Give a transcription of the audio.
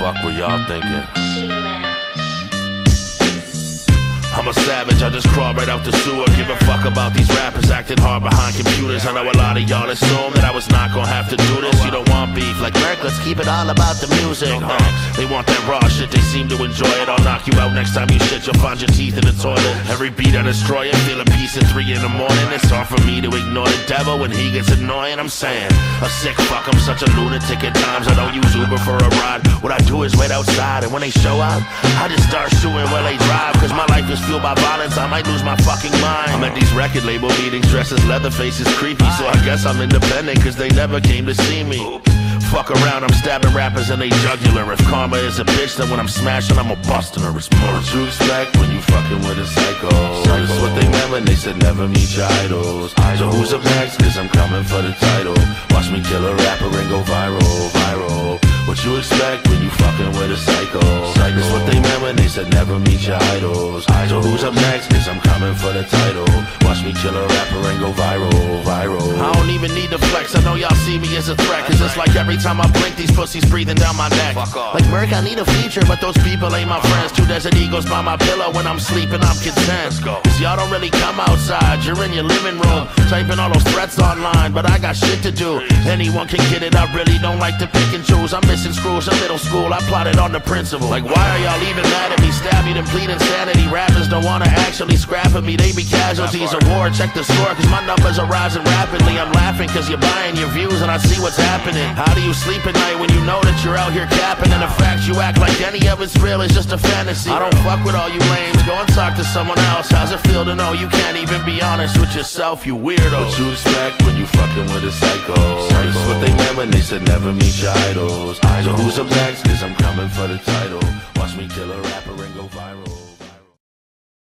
fuck were y'all thinking? I'm a savage, I just crawl right out the sewer. Give a fuck about these rappers acting hard behind computers. I know a lot of y'all assume that I was not gonna have to do this. You don't want beef, like Merc, let's keep it all about the music. Huh? They want that raw shit, they seem to enjoy it. I'll knock you out next time you shit, you'll find your teeth in the toilet. Every beat I destroy it, feel a piece at three in the morning. It's hard for me to ignore the devil when he gets annoying. I'm saying, a sick fuck, I'm such a lunatic at times. I don't use Uber for a ride. What I do is wait outside, and when they show up, I just start shooting while they drive. Cause my life is fueled by violence, I might lose my fucking mind. I'm at these record label meetings dressed as Leatherface is creepy, so I guess I'm independent cause they never came to see me. Fuck around, I'm stabbing rappers in they jugular. If karma is a bitch, then when I'm smashing, I'm a busting. It's more what you expect when you fucking with a psycho. That's what they meant when they said never meet your idols. So who's up next? Cause I'm coming for the title. Watch me kill a rapper and go viral, viral. What you expect when you fucking with a psycho? That's what they meant when they said never meet your idols. So who's up next? Cause I'm coming for the title. Watch me kill a rapper and go viral, viral. I don't even need to flex. I know y'all see me as a threat. Cause it's like every time I blink, these pussies breathing down my neck. Like Merc, I need a feature, but those people ain't my friends. Two desert eagles by my pillow when I'm sleeping, I'm content. Cause y'all don't really come outside. You're in your living room, typing all those threats online. But I got shit to do. Anyone can get it. I really don't like to pick and choose. I'm missing screws in middle school. I plotted on the principal. Like, why are y'all even mad at me? Stab you, then plead insanity. Rappers don't wanna actually scrap at me. They be casualties of war. Check the score, cause my numbers are rising rapidly. I'm laughing cause you're buying your views and I see what's happening. How do you sleep at night when out here capping? And the fact you act like any of it's real is just a fantasy. I don't fuck with all you lames. Go and talk to someone else. How's it feel to know you can't even be honest with yourself, you weirdo? What you expect when you fucking with a psycho? That's what they meant when they said never meet your idols. So who's up next? Cause I'm coming for the title. Watch me kill a rapper and go viral.